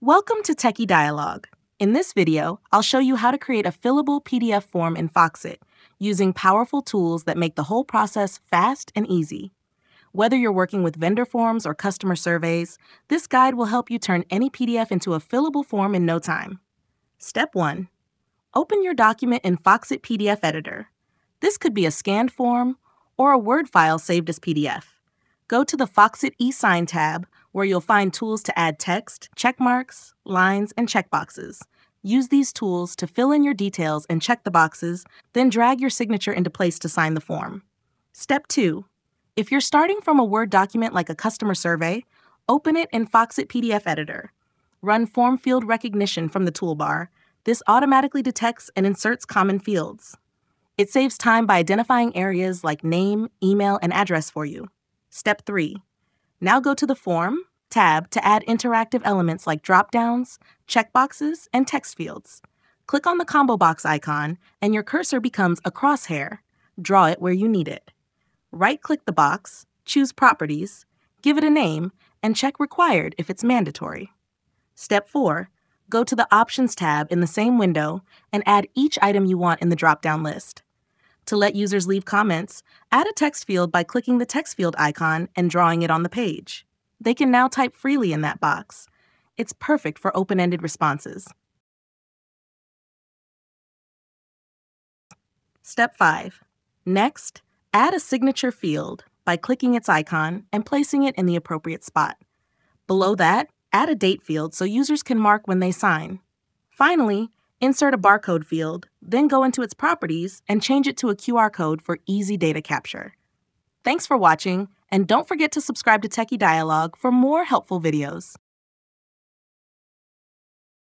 Welcome to Techie Dialogue. In this video, I'll show you how to create a fillable PDF form in Foxit using powerful tools that make the whole process fast and easy. Whether you're working with vendor forms or customer surveys, this guide will help you turn any PDF into a fillable form in no time. Step 1. Open your document in Foxit PDF Editor. This could be a scanned form or a Word file saved as PDF. Go to the Foxit eSign tab where you'll find tools to add text, check marks, lines, and checkboxes. Use these tools to fill in your details and check the boxes, then drag your signature into place to sign the form. Step 2. If you're starting from a Word document like a customer survey, open it in Foxit PDF Editor. Run Form Field Recognition from the toolbar. This automatically detects and inserts common fields. It saves time by identifying areas like name, email, and address for you. Step 3. Now go to the Form tab to add interactive elements like drop-downs, checkboxes, and text fields. Click on the combo box icon, and your cursor becomes a crosshair. Draw it where you need it. Right-click the box, choose Properties, give it a name, and check Required if it's mandatory. Step 4. Go to the Options tab in the same window and add each item you want in the drop-down list. To let users leave comments, add a text field by clicking the text field icon and drawing it on the page. They can now type freely in that box. It's perfect for open-ended responses. Step 5. Next, add a signature field by clicking its icon and placing it in the appropriate spot. Below that, add a date field so users can mark when they sign. Finally, Insert a barcode field, then go into its properties and change it to a QR code for easy data capture. Thanks for watching, and don't forget to subscribe to Techie Dialogue for more helpful videos.